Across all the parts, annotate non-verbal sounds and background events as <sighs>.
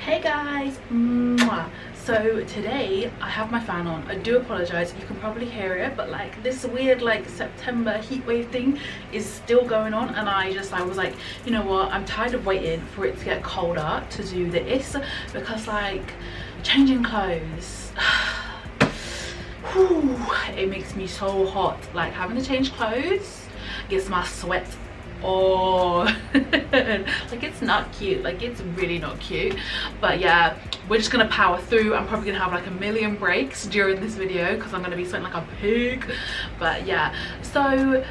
hey guys Mwah. so today i have my fan on i do apologize you can probably hear it but like this weird like september heatwave thing is still going on and i just i was like you know what i'm tired of waiting for it to get colder to do this because like changing clothes <sighs> whew, it makes me so hot like having to change clothes gets my sweat oh <laughs> like it's not cute. Like it's really not cute. But yeah we're just gonna power through. I'm probably gonna have like a million breaks during this video because i'm gonna be sweating like a pig. But yeah so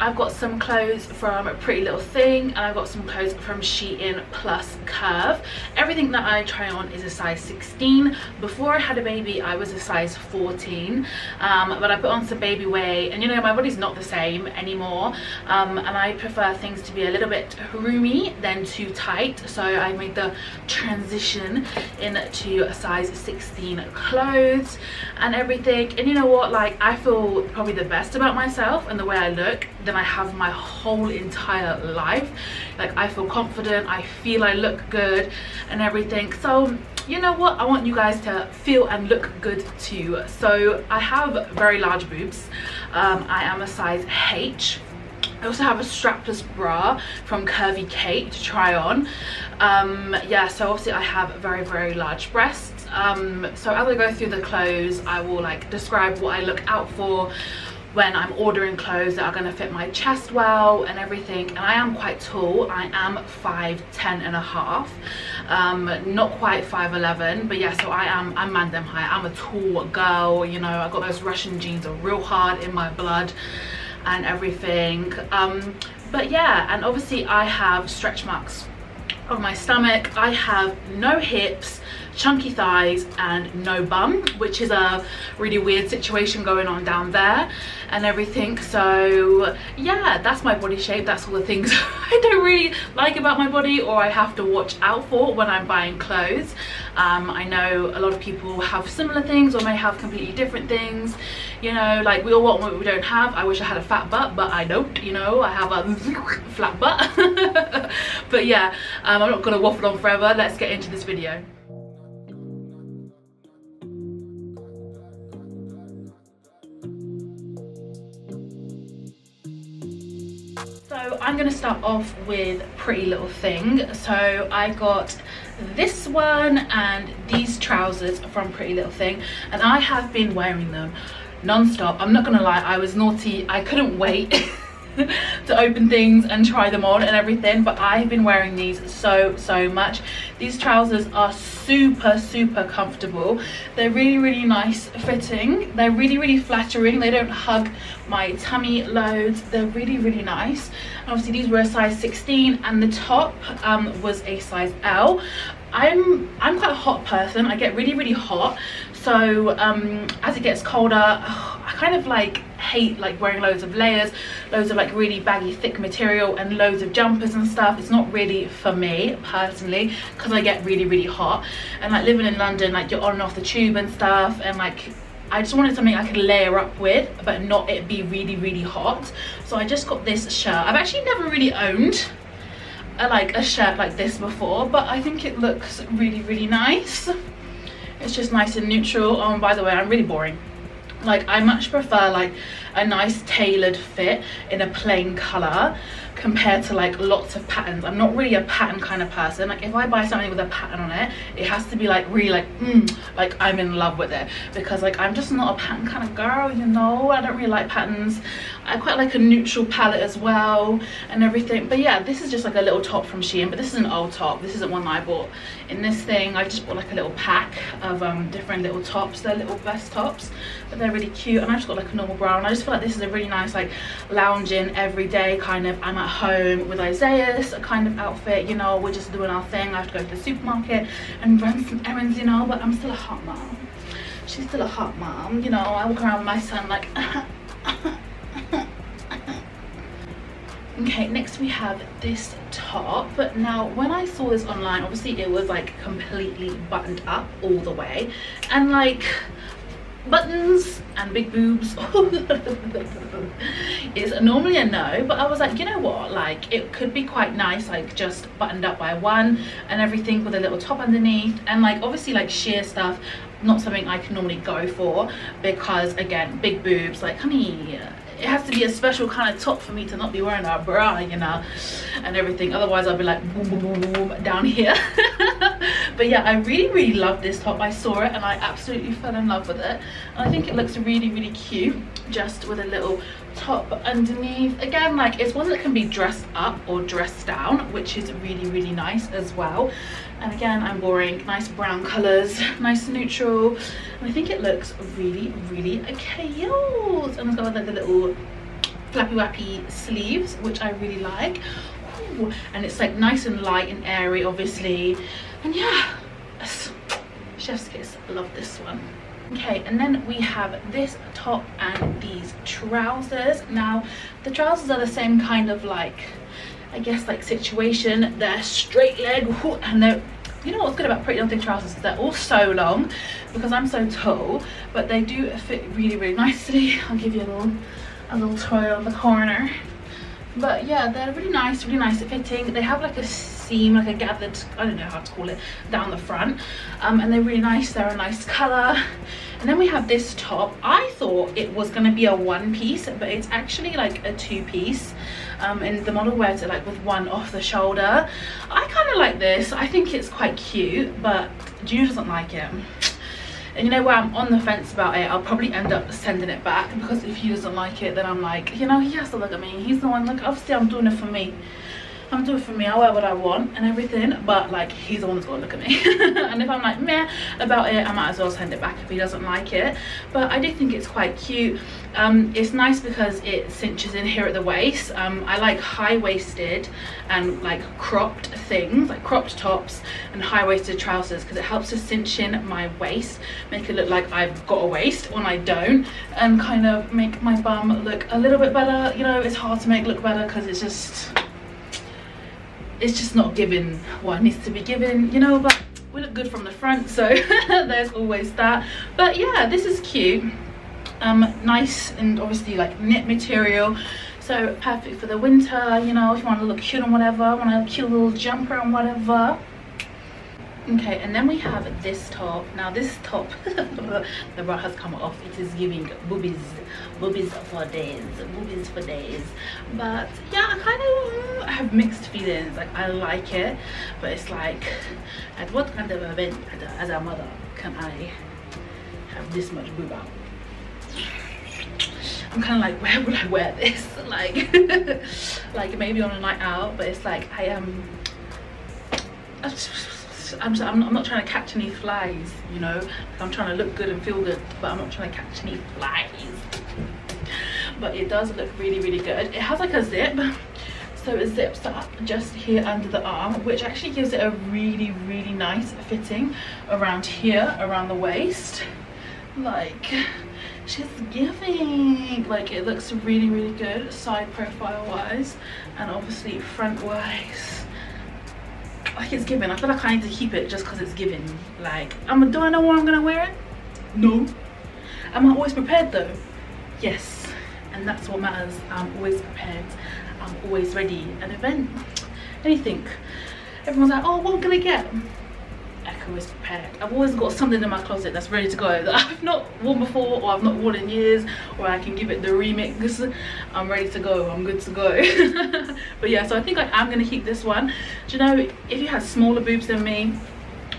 I've got some clothes from Pretty Little Thing and I've got some clothes from Shein plus Curve. Everything that I try on is a size 16. Before I had a baby, I was a size 14. Um, but I put on some baby weight and you know, my body's not the same anymore. Um, and I prefer things to be a little bit roomy than too tight. So I made the transition into a size 16 clothes and everything. And you know what, like I feel probably the best about myself and the way I look than I have my whole entire life. Like I feel confident, I feel I look good and everything. So you know what i want you guys to feel and look good too so i have very large boobs um, i am a size h I also have a strapless bra from Curvy Kate to try on. Um, yeah, so obviously I have very, very large breasts. Um, so as I go through the clothes, I will like describe what I look out for, when I'm ordering clothes that are going to fit my chest well and everything and I am quite tall. I am 5'10 and a half. Um, not quite 5'11 but yeah so I am I'm man them high I'm a tall girl you know I got those Russian genes are real hard in my blood and everything. Um, but yeah and obviously I have stretch marks on my stomach. I have no hips chunky thighs and no bum which is a really weird situation going on down there and everything. So yeah that's my body shape. That's all the things <laughs> I don't really like about my body or I have to watch out for when I'm buying clothes. Um, I know a lot of people have similar things or may have completely different things you know like we all want what we don't have. I wish I had a fat butt but I don't you know I have a <laughs> flat butt. <laughs> But yeah um, I'm not gonna waffle on forever. Let's get into this video I'm to start off with Pretty Little Thing. So I got this one and these trousers from Pretty Little Thing and I have been wearing them non-stop. I'm not to lie, I was naughty. I couldn't wait <laughs> <laughs> to open things and try them on and everything but I've been wearing these so so much. These trousers are super super comfortable. They're really really nice fitting. They're really really flattering. They don't hug my tummy loads. They're really really nice. Obviously these were a size 16 and the top um, was a size L. I'm I'm quite a hot person. I get really really hot. So um, as it gets colder <sighs> I kind of like hate like wearing loads of layers loads of like really baggy thick material and loads of jumpers and stuff. It's not really for me personally because I get really really hot. And like living in London like you're on and off the tube and stuff and like I just wanted something I could layer up with but not it be really really hot. So I just got this shirt. I've actually never really owned a, like a shirt like this before but I think it looks really really nice. It's just nice and neutral. Oh and by the way i'm really boring. Like i much prefer like a nice tailored fit in a plain color compared to like lots of patterns. I'm not really a pattern kind of person. Like if i buy something with a pattern on it it has to be like really like mm, like i'm in love with it. Because like i'm just not a pattern kind of girl you know? I don't really like patterns. I quite like a neutral palette as well and everything. But yeah this is just like a little top from shein but this is an old top. This isn't one that i bought in this thing. I just bought like a little pack of um different little tops. They're little vest tops but they're really cute and i just got like a normal brown. I just feel like this is a really nice like lounging everyday kind of. I'm at home with Isaiah's kind of outfit you know we're just doing our thing. I have to go to the supermarket and run some errands you know but I'm still a hot mom. She's still a hot mom you know. I walk around with my son like <laughs> okay next we have this top. Now when I saw this online, obviously it was like completely buttoned up all the way. And like buttons and big boobs. <laughs> Is normally a no but i was like you know what? Like it could be quite nice like just buttoned up by one and everything with a little top underneath and like obviously like sheer stuff not something i can normally go for because again big boobs like honey it has to be a special kind of top for me to not be wearing a bra you know and everything. Otherwise i'll be like boom boom boom boom down here. <laughs> But yeah i really really love this top. I saw it and i absolutely fell in love with it. And i think it looks really really cute just with a little top underneath. Again like it's one that can be dressed up or dressed down which is really really nice as well. And again i'm wearing nice brown colors <laughs> nice neutral. And i think it looks really really cute. And it's got like the little flappy wappy sleeves which i really like. Ooh, and it's like nice and light and airy obviously. And yeah <sighs> chef's kiss. Love this one okay and then we have this top and these trousers. Now the trousers are the same kind of like I guess like situation. They're straight leg and they're you know what's good about pretty little thing trousers they're all so long because I'm so tall but they do fit really really nicely. <laughs> I'll give you a little a little toy on the corner. But yeah they're really nice really nice at fitting. They have like a seam like a gathered i don't know how to call it down the front. Um, and they're really nice they're a nice color and then we have this top. I thought it was going to be a one piece but it's actually like a two piece. Um, and the model wears it like with one off the shoulder. I kind of like this. I think it's quite cute but Junior doesn't like it. And you know where I'm on the fence about it I'll probably end up sending it back because if he doesn't like it then I'm like you know he has to look at me. He's the one like obviously I'm doing it for me I'm doing for me I wear what I want and everything but like he's the one that's gonna look at me. <laughs> And if I'm like meh about it I might as well send it back if he doesn't like it. But I do think it's quite cute. Um, it's nice because it cinches in here at the waist. Um, I like high-waisted and like cropped things like cropped tops and high-waisted trousers because it helps to cinch in my waist make it look like I've got a waist when I don't and kind of make my bum look a little bit better. You know it's hard to make look better because it's just it's just not given what needs to be given you know but we look good from the front so <laughs> there's always that. But yeah this is cute. Um nice and obviously like knit material so perfect for the winter you know if you want to look cute and whatever want a cute little jumper and whatever okay and then we have this top. Now this top <laughs> the bra has come off. It is giving boobies boobies for days boobies for days. But yeah i kind of have mixed feelings. Like i like it but it's like at what kind of event as a mother can i have this much boob out? I'm kind of like where would i wear this? <laughs> Like <laughs> like maybe on a night out but it's like i am um, I'm, I'm, I'm, not trying to catch any flies, you know. I'm trying to look good and feel good, but I'm not trying to catch any flies. But it does look really, really good. It has like a zip, so it zips up just here under the arm, which actually gives it a really, really nice fitting around here, around the waist. Like, she's giving. Like, it looks really, really good side profile wise, and obviously front wise like it's given i feel like i need to keep it just because it's given like i'm do i know where i'm gonna wear it? No. Am i always prepared though? Yes. And that's what matters. I'm always prepared. I'm always ready. An event. Anything. Everyone's like oh what can i get I'm always prepared. I've always got something in my closet that's ready to go that <laughs> I've not worn before or I've not worn in years or I can give it the remix. I'm ready to go. I'm good to go. <laughs> but yeah, so I think I am to keep this one. Do you know, if you had smaller boobs than me,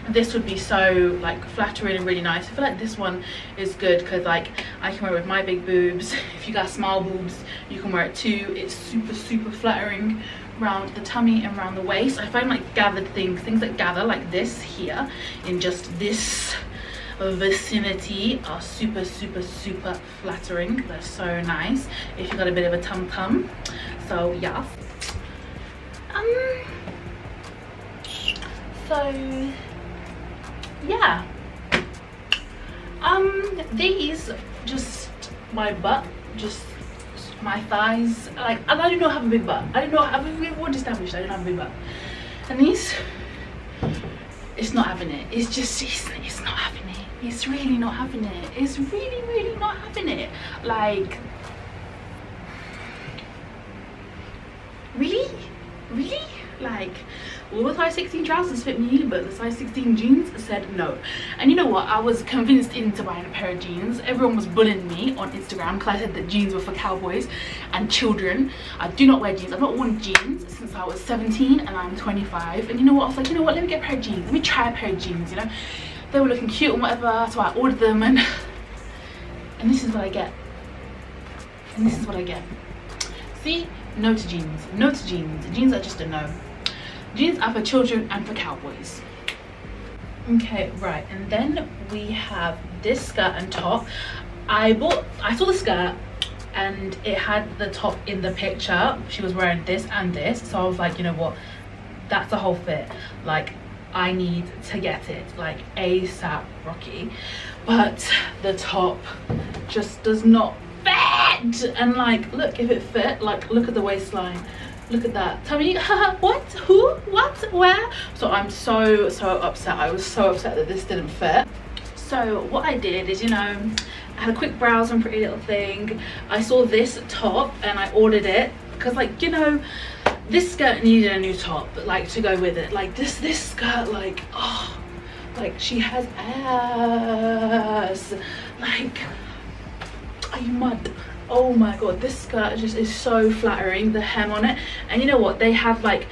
this would be so like flattering and really nice. I feel like this one is good because like I can wear it with my big boobs. <laughs> If you got small boobs, you can wear it too. It's super, super flattering around the tummy and around the waist. I find like gathered things, things that gather like this here in just this vicinity are super super super flattering. They're so nice. If you got a bit of a tum tum so yeah. Um so yeah. Um these just my butt just my thighs. Like and i do not have a big butt i do not have we've already established i don't have a big butt and these it's not having it. It's just it's, it's not having it. It's really not having it. It's really really not having it. Like really? Really? Like all the size 16 trousers fit me but the size 16 jeans said no. And you know what? I was convinced into buying a pair of jeans. Everyone was bullying me on instagram because i said that jeans were for cowboys and children. I do not wear jeans. I've not worn jeans since i was 17 and i'm 25 and you know what? I was like you know what? Let me get a pair of jeans. Let me try a pair of jeans you know? They were looking cute and whatever so i ordered them and <laughs> and this is what i get. And this is what i get. See? No to jeans. No to jeans. Jeans are just a no jeans are for children and for cowboys. Okay right and then we have this skirt and top. I bought i saw the skirt and it had the top in the picture. She was wearing this and this so i was like you know what? That's the whole fit. Like i need to get it like asap rocky. But the top just does not fit! And like look if it fit like look at the waistline look at that. Tell me <laughs> what? Who? What? Where? So i'm so so upset. I was so upset that this didn't fit. So what i did is you know I had a quick browse on pretty little thing. I saw this top and i ordered it because like you know this skirt needed a new top like to go with it. Like this this skirt like oh like she has ass. Like are you mad oh my god this skirt just is so flattering the hem on it. And you know what? They have like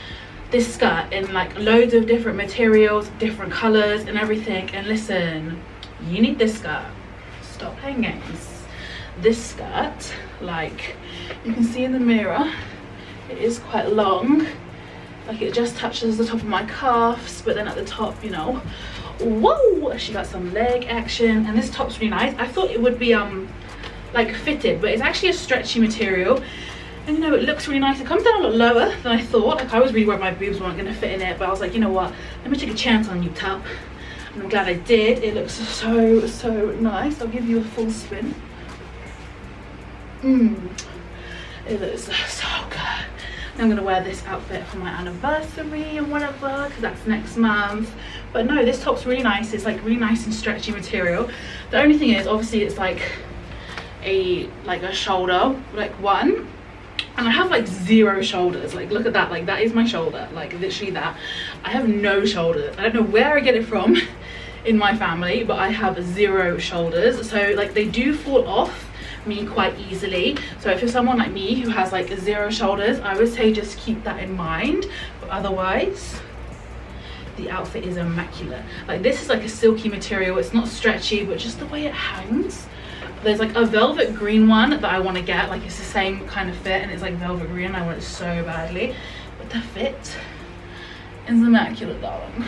this skirt in like loads of different materials different colors and everything. And listen you need this skirt. Stop playing games this skirt like you can see in the mirror it is quite long. Like it just touches the top of my cuffs but then at the top you know whoa she got some leg action. And this top's really nice. I thought it would be um like fitted but it's actually a stretchy material. And you know it looks really nice. It comes down a lot lower than i thought. Like i was really worried my boobs weren't going to fit in it but i was like you know what? Let me take a chance on you top and i'm glad i did. It looks so so nice. I'll give you a full spin. Mm. it looks so good. I'm gonna wear this outfit for my anniversary and whatever because that's next month. But no this top's really nice. It's like really nice and stretchy material. The only thing is obviously it's like a like a shoulder like one. And I have like zero shoulders. Like look at that. Like that is my shoulder. Like literally that. I have no shoulders I don't know where I get it from <laughs> in my family but I have zero shoulders. So like they do fall off me quite easily. So if you're someone like me who has like zero shoulders I would say just keep that in mind. But otherwise the outfit is immaculate. Like this is like a silky material. It's not stretchy but just the way it hangs there's like a velvet green one that I want to get like it's the same kind of fit and it's like velvet green and I want it so badly but the fit is immaculate darling.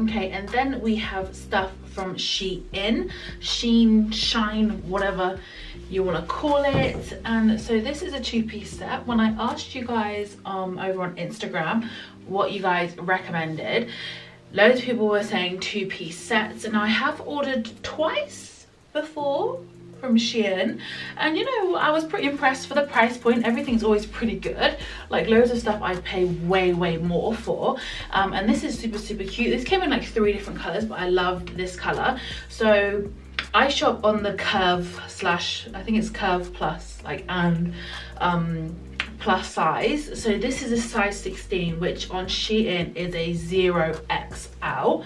Okay and then we have stuff from Shein. Sheen Shine whatever you want to call it. And so this is a two-piece set. When I asked you guys um over on Instagram what you guys recommended loads of people were saying two-piece sets and I have ordered twice before from Shein and you know I was pretty impressed for the price point. Everything's always pretty good. Like loads of stuff I'd pay way way more for. Um, and this is super super cute. This came in like three different colors but I loved this color. So I shop on the curve slash I think it's curve plus like and um plus size. So this is a size 16 which on Shein is a 0XL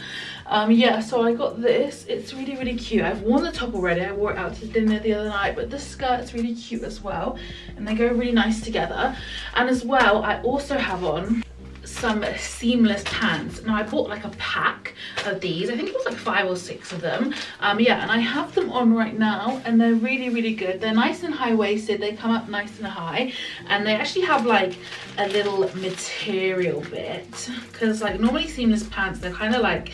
um yeah so I got this. It's really really cute. I've worn the top already. I wore it out to dinner the other night but the skirt's really cute as well and they go really nice together. And as well I also have on some seamless pants. Now i bought like a pack of these. I think it was like five or six of them. Um yeah and i have them on right now and they're really really good. They're nice and high-waisted. They come up nice and high and they actually have like a little material bit. Because like normally seamless pants they're kind of like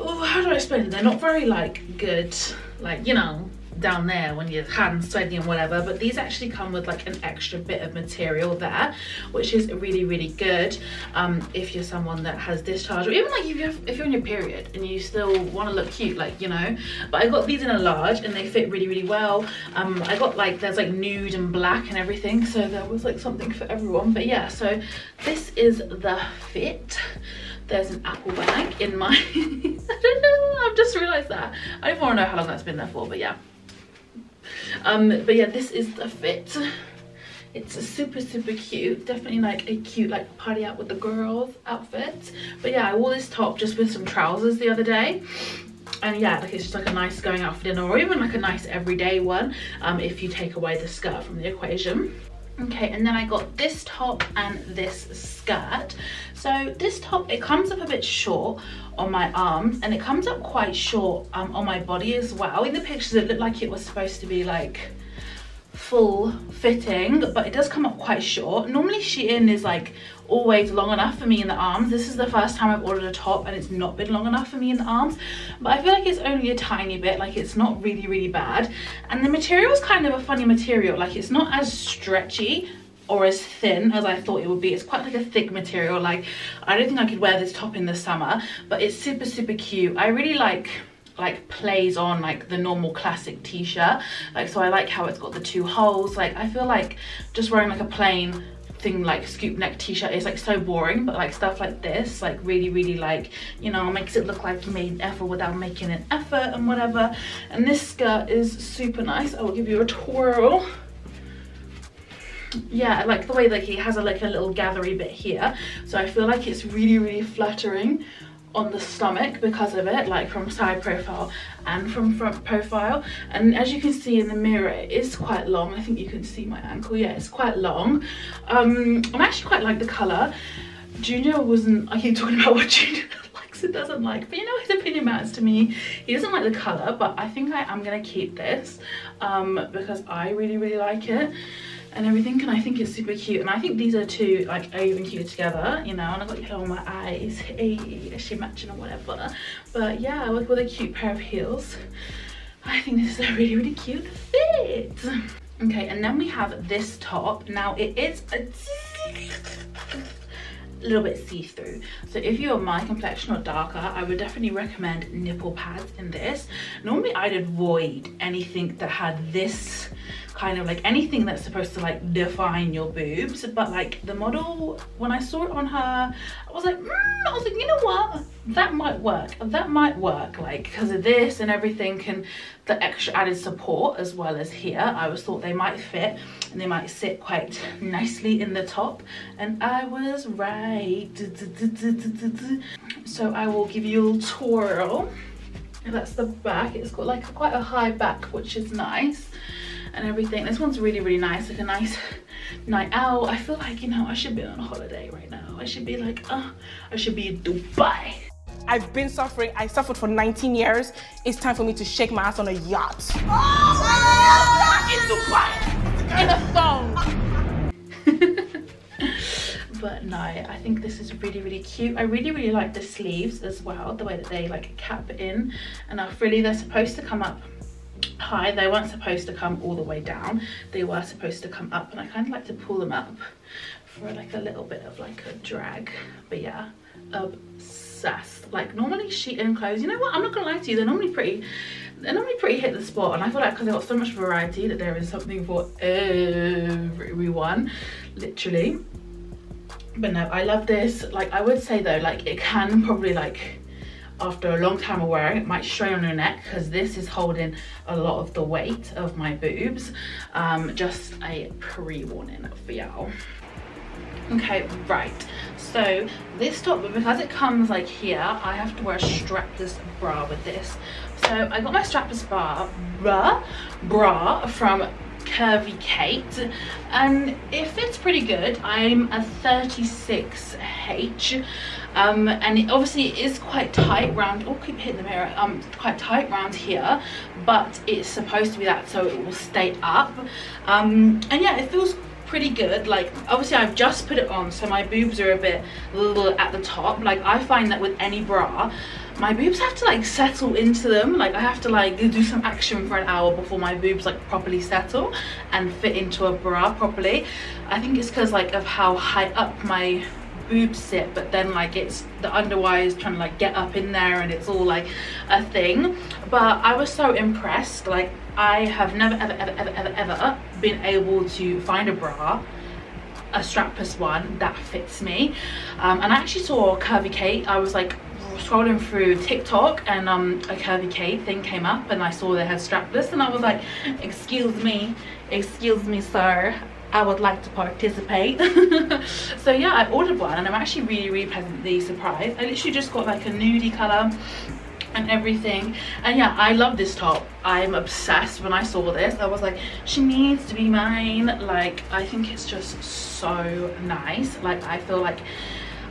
oh how do i explain it? They're not very like good like you know down there when your hands sweaty and whatever but these actually come with like an extra bit of material there which is really really good um, if you're someone that has discharge or even like if you're, if you're on your period and you still want to look cute like you know. But I got these in a large and they fit really really well. Um, I got like there's like nude and black and everything so there was like something for everyone but yeah so this is the fit there's an apple bag in my <laughs> I don't know I've just realized that. I don't want to know how long that's been there for, but yeah. Um, but yeah, this is the fit. It's super, super cute. Definitely like a cute like party out with the girls outfit. But yeah, I wore this top just with some trousers the other day and yeah like it's just like a nice going out for dinner or even like a nice everyday one um, if you take away the skirt from the equation okay and then i got this top and this skirt. So this top it comes up a bit short on my arms and it comes up quite short um, on my body as well. In the pictures it looked like it was supposed to be like full fitting but it does come up quite short. Normally shein is like always long enough for me in the arms this is the first time i've ordered a top and it's not been long enough for me in the arms but i feel like it's only a tiny bit like it's not really really bad and the material is kind of a funny material like it's not as stretchy or as thin as I thought it would be. It's quite like a thick material. Like, I don't think I could wear this top in the summer, but it's super, super cute. I really like like plays on like the normal classic t-shirt like so i like how it's got the two holes like i feel like just wearing like a plain thing like scoop neck t-shirt. Is like so boring but like stuff like this like really really like you know makes it look like you made an effort without making an effort and whatever. And this skirt is super nice. I will give you a twirl. Yeah like the way that he has a like a little gathery bit here. So i feel like it's really really flattering on the stomach because of it like from side profile and from front profile. And as you can see in the mirror it is quite long. I think you can see my ankle. Yeah it's quite long. Um I'm actually quite like the color junior wasn't i keep talking about what <laughs> junior likes and doesn't like but you know his opinion matters to me. He doesn't like the color but i think i am gonna keep this um because i really really like it and everything and I think it's super cute. And I think these are two like even cute together you know and I got yellow on my eyes. <laughs> Hey is she matching or whatever? But yeah with, with a cute pair of heels. I think this is a really really cute fit. Okay and then we have this top. Now it is a little bit see-through. So if you're my complexion or darker i would definitely recommend nipple pads in this. Normally i'd avoid anything that had this kind of like anything that's supposed to like define your boobs but like the model when I saw it on her I was like mm, I was like you know what? That might work. That might work like because of this and everything and the extra added support as well as here I was thought they might fit and they might sit quite nicely in the top and I was right. So I will give you a little twirl. That's the back. It's got like quite a high back which is nice and everything. This one's really, really nice, like a nice <laughs> night out. I feel like, you know, I should be on a holiday right now. I should be like, uh, I should be in Dubai. I've been suffering. I suffered for 19 years. It's time for me to shake my ass on a yacht. Oh, in Dubai. In a thong. <laughs> but no i think this is really really cute i really really like the sleeves as well the way that they like cap in and are frilly they're supposed to come up high they weren't supposed to come all the way down. They were supposed to come up and i kind of like to pull them up for like a little bit of like a drag. But yeah obsessed. Like normally shein clothes. You know what? I'm not gonna lie to you they're normally pretty they're normally pretty hit the spot and i feel like because they've got so much variety that there is something for everyone literally. But no i love this. Like i would say though like it can probably like after a long time of wearing it might strain on your neck because this is holding a lot of the weight of my boobs. Um, just a pre-warning for y'all. Okay right. So this top because it comes like here i have to wear a strapless bra with this. So i got my strapless bra bra bra from curvy kate and it fits pretty good i'm a 36h um, and it obviously is quite tight round oh keep hitting the mirror um quite tight round here but it's supposed to be that so it will stay up. Um, and yeah it feels pretty good. Like obviously I've just put it on so my boobs are a bit little at the top. Like I find that with any bra my boobs have to like settle into them. Like I have to like do some action for an hour before my boobs like properly settle and fit into a bra properly. I think it's because like of how high up my boobs sit but then like it's the underwire is trying to like get up in there and it's all like a thing. But I was so impressed like I have never ever ever ever ever ever been able to find a bra a strapless one that fits me. Um, and I actually saw Curvy Kate. I was like scrolling through TikTok and um, a curvy K thing came up and I saw they had strapless and I was like, excuse me, excuse me sir, I would like to participate. <laughs> so yeah, I ordered one and I'm actually really, really pleasantly surprised. I literally just got like a nudie colour and everything. And yeah i love this top. I'm obsessed. When i saw this i was like she needs to be mine. Like i think it's just so nice. Like i feel like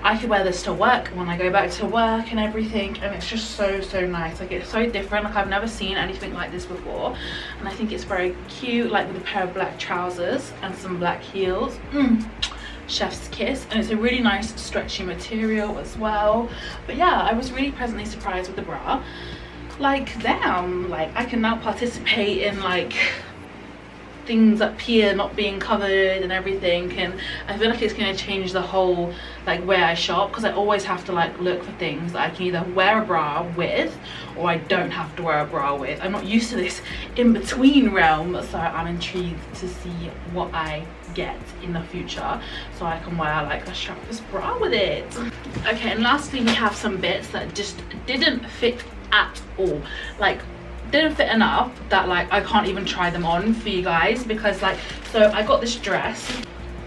I could wear this to work when I go back to work and everything and it's just so so nice. Like it's so different. Like I've never seen anything like this before and I think it's very cute like with a pair of black trousers and some black heels. Mm. Chef's kiss. And it's a really nice stretchy material as well. But yeah i was really pleasantly surprised with the bra. Like damn like i can now participate in like things up here not being covered and everything and I feel like it's going to change the whole like where I shop because I always have to like look for things that I can either wear a bra with or I don't have to wear a bra with. I'm not used to this in-between realm so I'm intrigued to see what I get in the future so I can wear like a strapless bra with it. Okay and lastly we have some bits that just didn't fit at all like didn't fit enough that like I can't even try them on for you guys because like so I got this dress.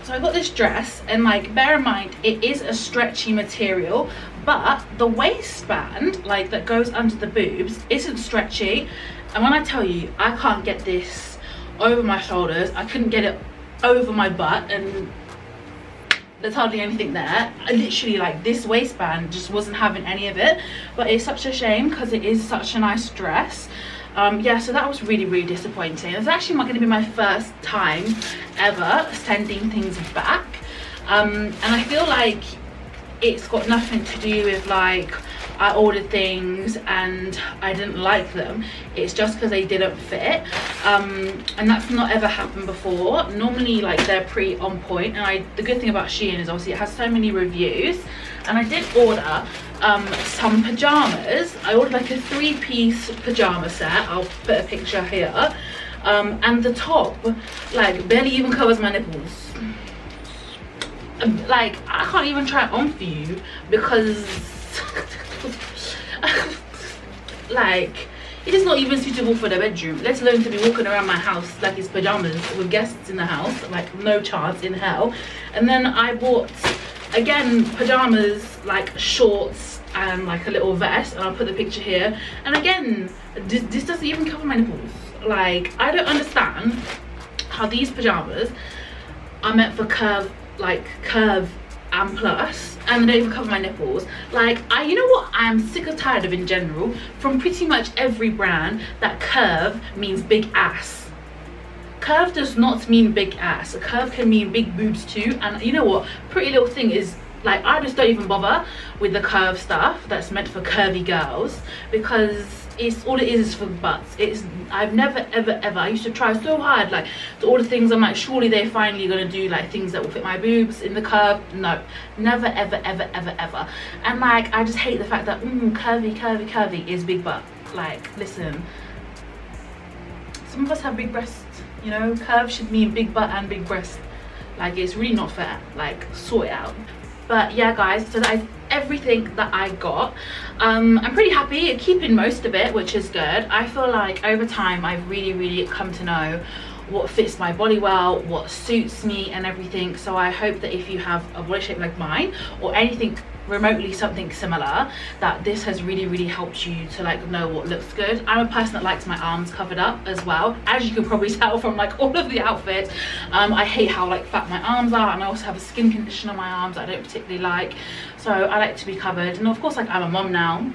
So I got this dress and like bear in mind it is a stretchy material but the waistband like that goes under the boobs isn't stretchy. And when I tell you I can't get this over my shoulders. I couldn't get it over my butt and there's hardly anything there. I literally like this waistband just wasn't having any of it. But it's such a shame because it is such a nice dress um, yeah so that was really really disappointing. It's actually not going to be my first time ever sending things back. Um, and I feel like it's got nothing to do with like I ordered things and I didn't like them. It's just because they didn't fit. Um, and that's not ever happened before. Normally like they're pretty on point. And I the good thing about Shein is obviously it has so many reviews. And I did order um, some pajamas. I ordered like a three-piece pajama set. I'll put a picture here. Um, and the top like barely even covers my nipples. Um, like I can't even try it on for you because <laughs> like it is not even suitable for the bedroom. Let alone to be walking around my house like it's pajamas with guests in the house. Like no chance in hell. And then i bought again pajamas like shorts and like a little vest and i'll put the picture here. And again this, this doesn't even cover my nipples. Like i don't understand how these pajamas are meant for curve like curve and plus and they don't even cover my nipples. Like i you know what? I'm sick of tired of in general from pretty much every brand that curve means big ass curve does not mean big ass. A curve can mean big boobs too. And you know what? Pretty little thing is like i just don't even bother with the curve stuff that's meant for curvy girls because it's all it is is for butts. It's i've never ever ever. I used to try so hard like to all the things. I'm like surely they're finally gonna do like things that will fit my boobs in the curve. No. Never ever ever ever ever. And like i just hate the fact that mm, curvy curvy curvy is big butt. Like listen. Some of us have big breasts you know curve should mean big butt and big breast. Like it's really not fair. Like sort it out. But yeah guys so that is everything that i got. Um, i'm pretty happy keeping most of it which is good. I feel like over time i've really really come to know what fits my body well what suits me and everything. So i hope that if you have a body shape like mine or anything remotely something similar that this has really really helped you to like know what looks good. I'm a person that likes my arms covered up as well as you can probably <laughs> tell from like all of the outfits. Um, i hate how like fat my arms are and i also have a skin condition on my arms i don't particularly like. So i like to be covered and of course like i'm a mom now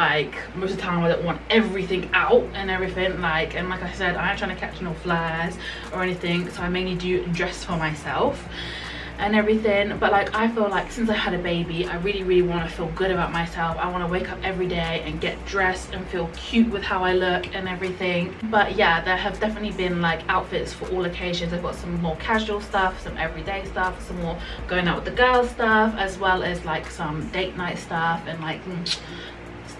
like most of the time I don't want everything out and everything like and like I said I'm trying to catch no flies or anything so I mainly do dress for myself and everything. But like i feel like since i had a baby i really really want to feel good about myself. I want to wake up every day and get dressed and feel cute with how i look and everything. But yeah there have definitely been like outfits for all occasions. I've got some more casual stuff some everyday stuff some more going out with the girls stuff as well as like some date night stuff and like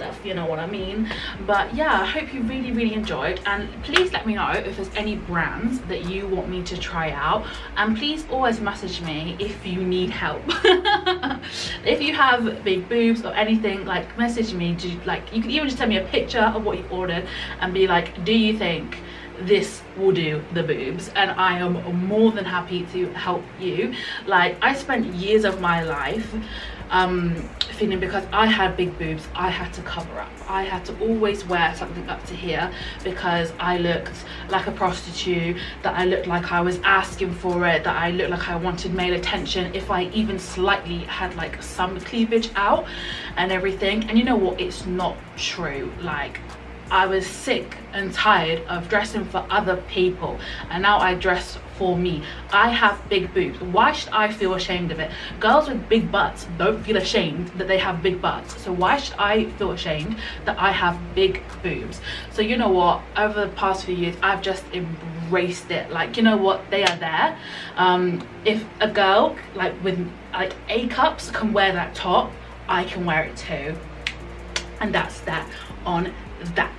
stuff you know what i mean? But yeah i hope you really really enjoyed and please let me know if there's any brands that you want me to try out and please always message me if you need help. <laughs> If you have big boobs or anything like message me do like you can even just send me a picture of what you ordered and be like do you think this will do the boobs? And I am more than happy to help you. Like I spent years of my life um, feeling because I had big boobs I had to cover up. I had to always wear something up to here because I looked like a prostitute that I looked like I was asking for it that I looked like I wanted male attention if I even slightly had like some cleavage out and everything. And you know what? It's not true. Like I was sick and tired of dressing for other people and now I dress for me. I have big boobs. Why should I feel ashamed of it? Girls with big butts don't feel ashamed that they have big butts. So why should I feel ashamed that I have big boobs? So you know what? Over the past few years, I've just embraced it. Like, you know what? They are there. Um, if a girl like with like A cups can wear that top, I can wear it too. And that's that on that.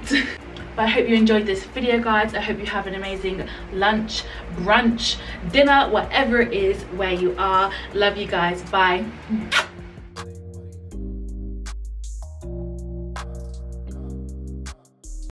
But i hope you enjoyed this video guys. I hope you have an amazing lunch brunch dinner whatever it is where you are. Love you guys. Bye